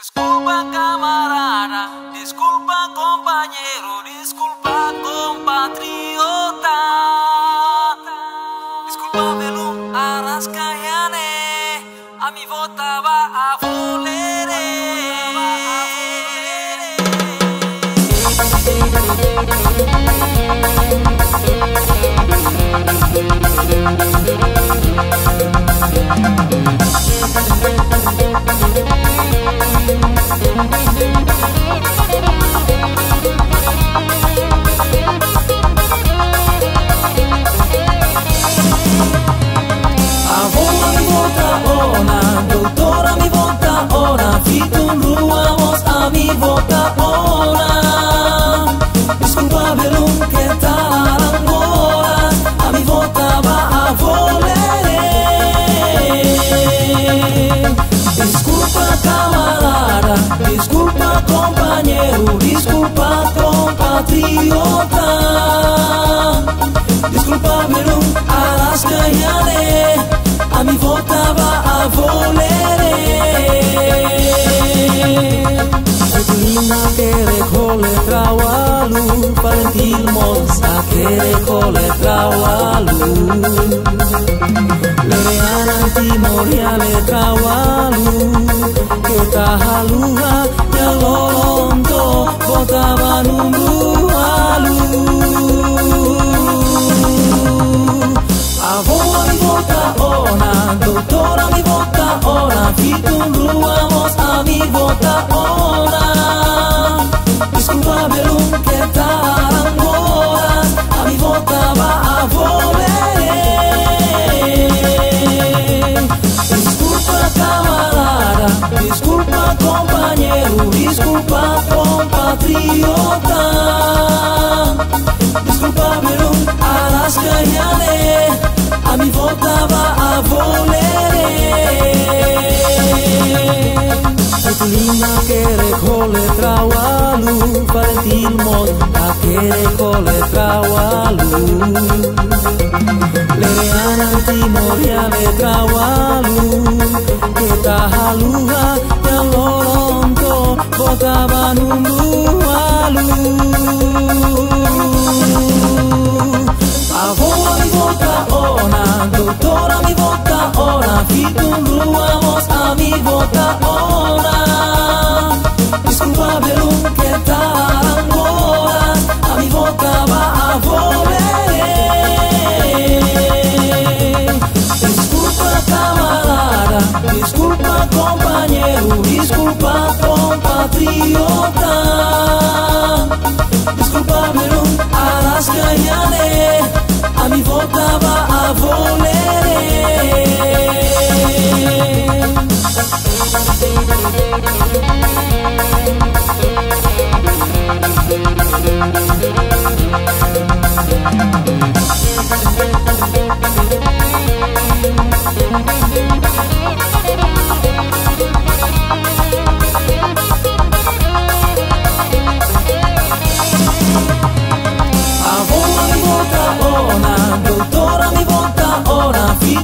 Disculpa camarada, disculpa compañero, disculpa compatriota. Disculpa velu araskayane, a mi vota va a volere. Avola ona, fitum ruamos a mi vota ona. Disculpa velum que tarangolas, a mi vota va a volere. Disculpa camarada, disculpa compañero, disculpa compatriota. Valentin Monza che recole trawalu. Lereana timoriale trawalu, che tahalua ya lolonto, votava numru alu. Avoa mi vota ona, doutora mi vota ona, fitum ruamos a mi vota ona. Disculpa que tarangolas, compañero, disculpa compatriota. Disculpa velum araskayane, a mi vota va a volere. Svetlina che recole trawalu, Valentin Monta che recole trawalu. Lereana timoriale trawalu, che tahalua ya lolonto, votava numrualu. Avoa mi vota ona, doutora mi vota ona, fitum ruamos a mi vota ona. Disculpa velum que tarangolas, a mi vota va a volere. Disculpa camarada, disculpa compañero, disculpa compatriota. Disculpa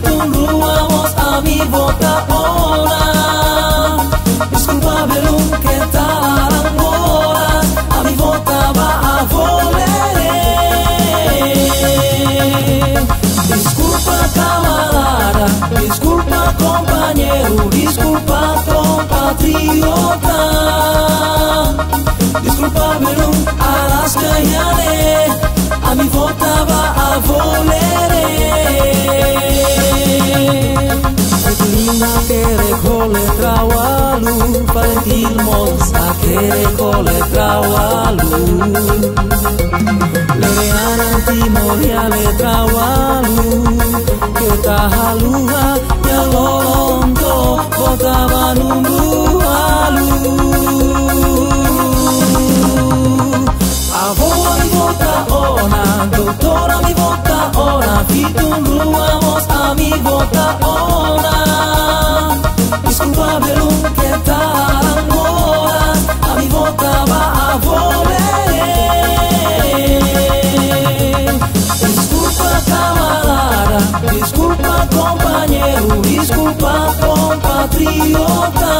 ruamos a mi ona. Disculpa velum que tarangolas, a mi vota va a volere. Disculpa camarada, disculpa compañero, disculpa compatriota. Disculpa velum araskayane, a mi vota va a volere. Che recole trawalu, Valentin Monza che recole trawalu. Lereana timoriale trawalu, che tahalua ya lolonto, votava numrualu. Avoa mi vota ona, doutora mi vota ona, fitum ruamos a mi vota ona. quiero disculpar, compatriota.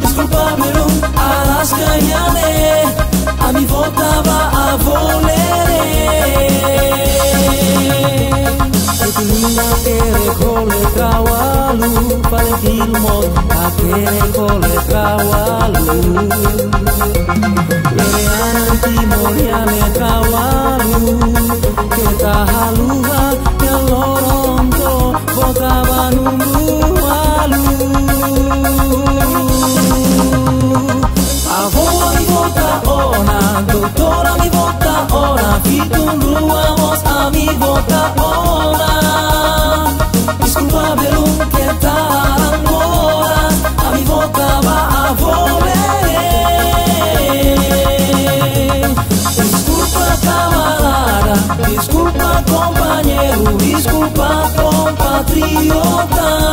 Disculpámelo, a callaré, a mi volta va a volere. Etilina tere cole trawalu, palentilmo, a tere cole trawalu. Lereana timoriale trawalu. Ona, doctora mi vota ona, fitunduamos a mi vota ona. Disculpa Belum que tal horas, a mi vota va a volver. Disculpa camarada, disculpa compañero, disculpa compatriota.